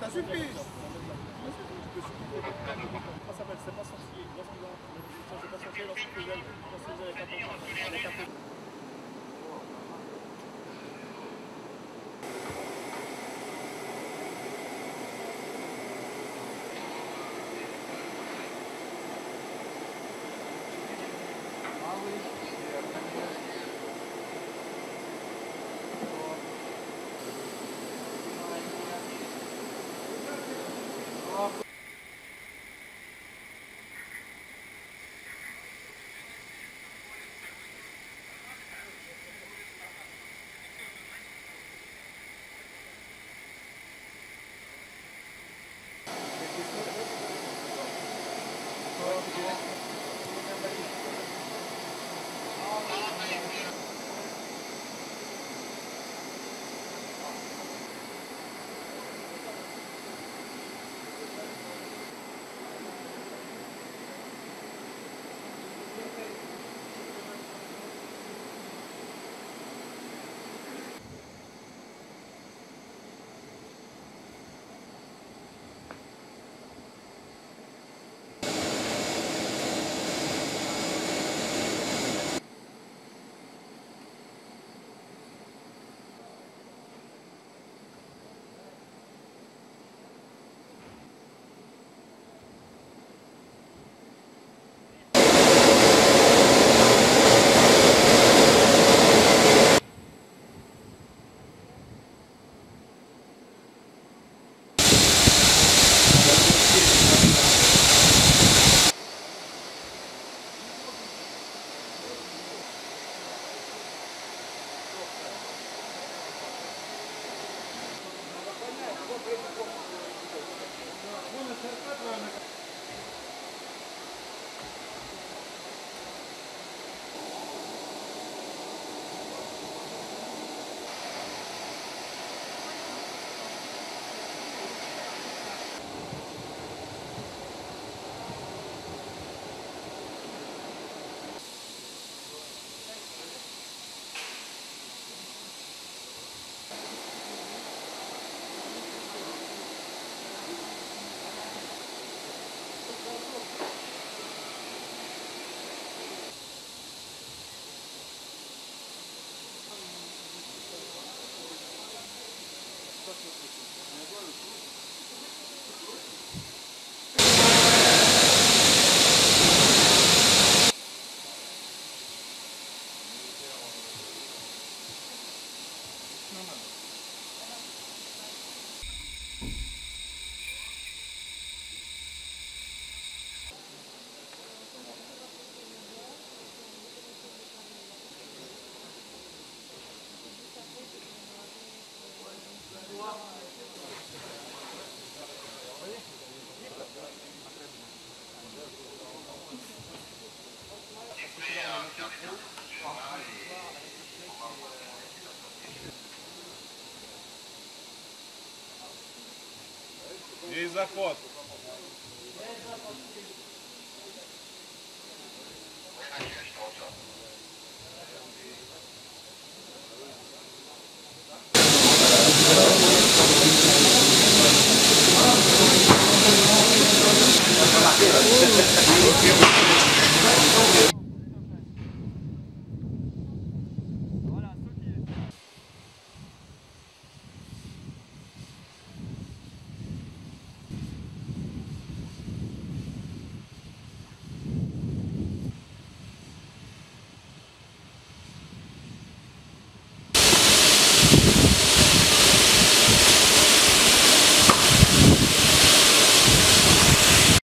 Ça suffit Thank you. No, no. заход. Thank you.